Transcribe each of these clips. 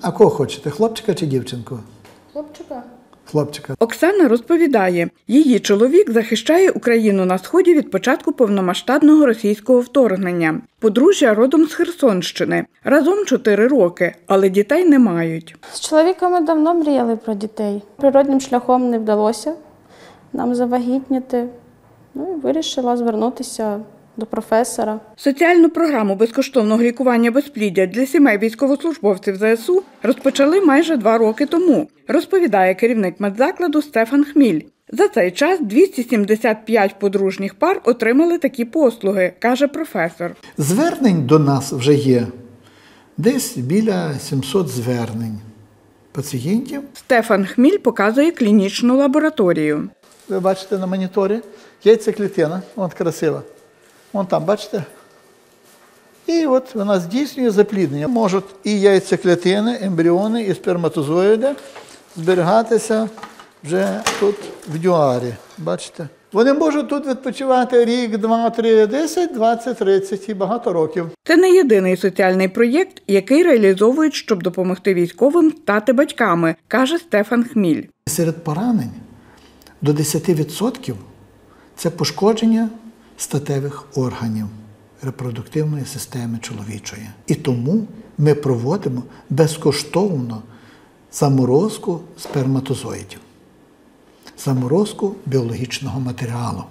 А кого хочете? Хлопчика чи дівчинку? Хлопчика. Хлопчика. Оксана розповідає, її чоловік захищає Україну на сході від початку повномасштабного російського вторгнення. Подружжя родом з Херсонщини. Разом чотири роки, але дітей не мають. З чоловіком ми давно мріяли про дітей. Природнім шляхом не вдалося нам завагітніти. Ну і вирішила звернутися до професора. Соціальну програму безкоштовного лікування безпліддя для сімей військовослужбовців ЗСУ розпочали майже два роки тому, розповідає керівник медзакладу Стефан Хміль. За цей час 275 подружніх пар отримали такі послуги, каже професор. Звернень до нас вже є десь біля 700 звернень пацієнтів. Стефан Хміль показує клінічну лабораторію. Ви бачите на моніторі яйцеклітина, вон красива. Вон там, бачите? І от вона здійснює запліднення. Можуть і яйцеклітини, ембріони, і сперматозоїди зберігатися вже тут в дюарі. Бачите? Вони можуть тут відпочивати рік, два, три, десять, двадцять, тридцять і багато років. Це не єдиний соціальний проєкт, який реалізовують, щоб допомогти військовим стати батьками, каже Стефан Хміль. Серед поранень до 10% це пошкодження статевих органів репродуктивної системи чоловічої. І тому ми проводимо безкоштовно заморозку сперматозоїдів, заморозку біологічного матеріалу.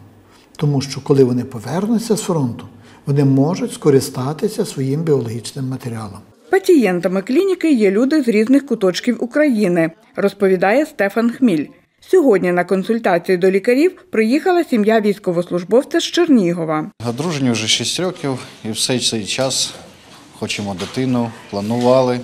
Тому що коли вони повернуться з фронту, вони можуть скористатися своїм біологічним матеріалом. Пацієнтами клініки є люди з різних куточків України, розповідає Стефан Хміль. Сьогодні на консультацію до лікарів приїхала сім'я військовослужбовця з Чернігова. Одружені вже 6 років і все цей час хочемо дитину, планували,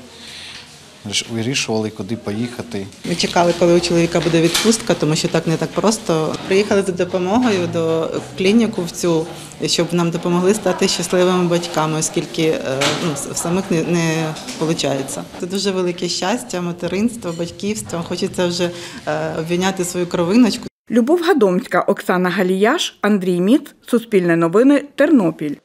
вирішували, куди поїхати. Ми чекали, коли у чоловіка буде відпустка, тому що так не так просто. Приїхали за допомогою до клініку в цю, щоб нам допомогли стати щасливими батьками, оскільки е, ну, в самих не, не виходить. Це дуже велике щастя, материнство, батьківство. Хочеться вже е, обвіняти свою кровиночку. Любов Гадомська, Оксана Галіяш, Андрій Міц, Суспільне новини, Тернопіль.